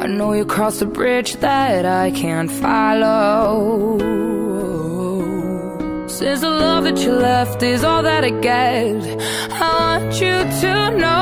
I know you crossed a bridge that I can't follow. Since the love that you left is all that I get, I want you to know